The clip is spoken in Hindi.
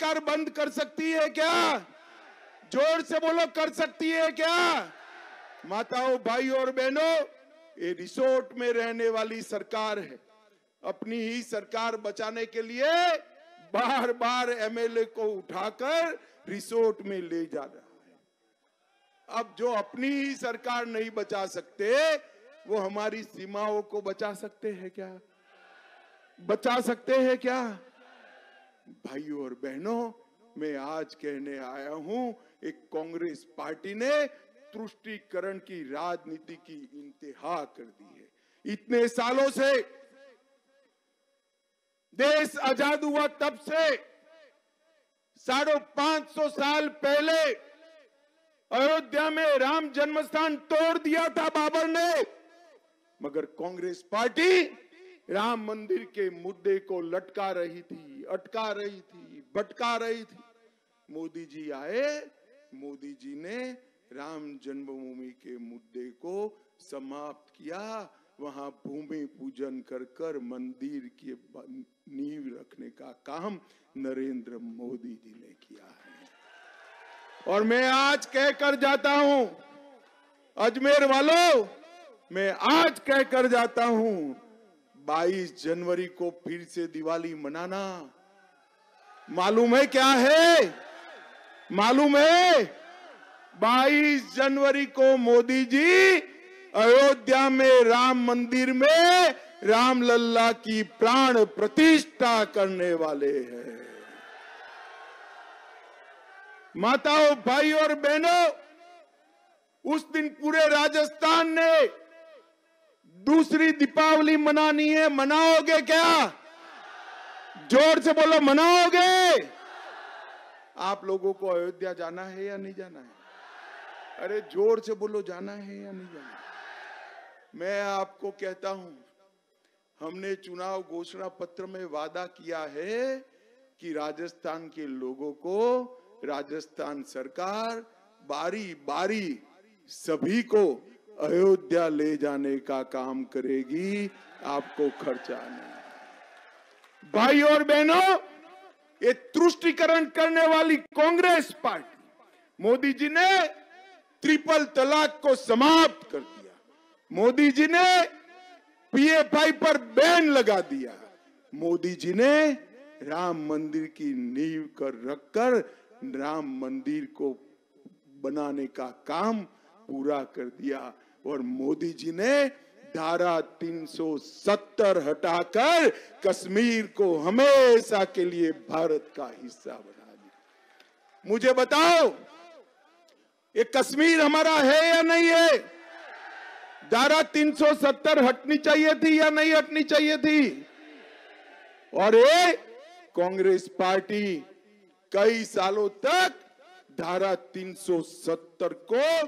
कर बंद कर सकती है क्या? ज़ोर से बोलो, कर सकती है क्या? माताओं भाई और बहनों, ये रिसोर्ट में रहने वाली सरकार है। अपनी ही सरकार बचाने के लिए बार बार एमएलए को उठाकर रिसोर्ट में ले जा रहा है। अब जो अपनी ही सरकार नहीं बचा सकते, वो हमारी सीमाओं को बचा सकते हैं क्या? बचा सकते हैं क्या? भाइयों और बहनों, मैं आज कहने आया हूँ, एक कांग्रेस पार्टी ने तुष्टिकरण की राजनीति की इंतहा कर दी है। इतने सालों से देश आज़ाद हुआ तब से, साढ़े पाँच सौ साल पहले अयोध्या में राम जन्मस्थान तोड़ दिया था बाबर ने, मगर कांग्रेस पार्टी राम मंदिर के मुद्दे को लटका रही थी। अटका रही थी, भटका रही थी। मोदी जी आए, मोदी जी ने राम जन्मभूमि के मुद्दे को समाप्त किया। वहाँ भूमि पूजन कर कर मंदिर की नींव रखने का काम नरेंद्र मोदी जी ने किया है। और मैं आज कहकर जाता हूँ, अजमेर वालों, मैं आज कह कर जाता हूँ 22 जनवरी को फिर से दिवाली मनाना। मालूम है क्या है? मालूम है? 22 जनवरी को मोदी जी अयोध्या में राम मंदिर में राम लल्ला की प्राण प्रतिष्ठा करने वाले हैं। माताओं भाई और बहनों, उस दिन पूरे राजस्थान ने दूसरी दीपावली मनानी है, मनाओगे क्या? ज़ोर से बोलो, मनाओगे? आप लोगों को अयोध्या जाना है या नहीं जाना है? अरे, ज़ोर से बोलो, जाना है या नहीं जाना है? मैं आपको कहता हूँ, हमने चुनाव घोषणा पत्र में वादा किया है कि राजस्थान के लोगों को राजस्थान सरकार बारी बारी सभी को अयोध्या ले जाने का काम करेगी, आपको खर्चा नहीं। भाई और बहनों, ये तुष्टिकरण करने वाली कांग्रेस पार्टी, मोदी जी ने ट्रिपल तलाक को समाप्त कर दिया। मोदी जी ने पीएफआई पर बैन लगा दिया। मोदी जी ने राम मंदिर की नींव कर रखकर राम मंदिर को बनाने का काम पूरा कर दिया और मोदी जी ने धारा 370 हटाकर कश्मीर को हमेशा के लिए भारत का हिस्सा बना दिया। मुझे बताओ, ये कश्मीर हमारा है या नहीं है? धारा 370 हटनी चाहिए थी या नहीं हटनी चाहिए थी? और ये कांग्रेस पार्टी कई सालों तक धारा 370 को